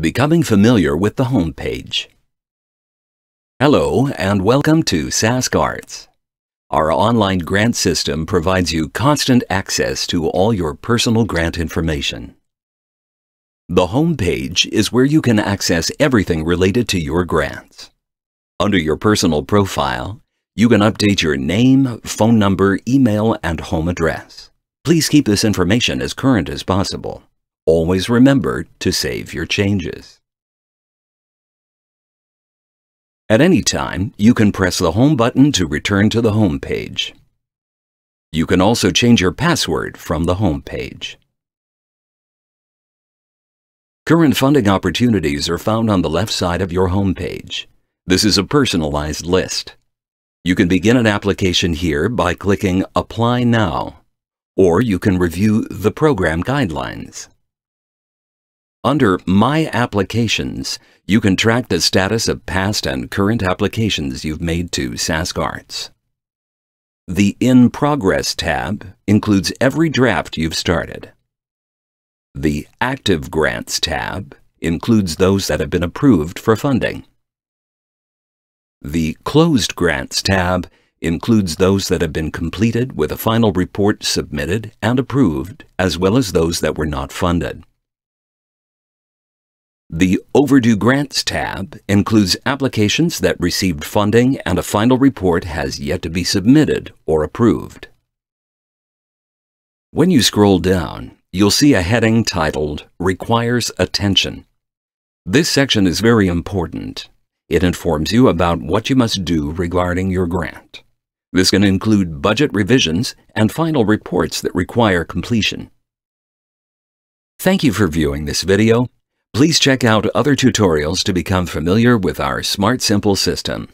Becoming familiar with the home page. Hello and welcome to Sask Arts. Our online grant system provides you constant access to all your personal grant information. The home page is where you can access everything related to your grants. Under your personal profile, you can update your name, phone number, email, and home address. Please keep this information as current as possible. Always remember to save your changes. At any time, you can press the Home button to return to the home page. You can also change your password from the home page. Current funding opportunities are found on the left side of your home page. This is a personalized list. You can begin an application here by clicking Apply Now, or you can review the program guidelines. Under My Applications, you can track the status of past and current applications you've made to Sask Arts. The In Progress tab includes every draft you've started. The Active Grants tab includes those that have been approved for funding. The Closed Grants tab includes those that have been completed with a final report submitted and approved, as well as those that were not funded. The Overdue Grants tab includes applications that received funding and a final report has yet to be submitted or approved. When you scroll down, you'll see a heading titled Requires Attention. This section is very important. It informs you about what you must do regarding your grant. This can include budget revisions and final reports that require completion. Thank you for viewing this video. Please check out other tutorials to become familiar with our Smart Simple system.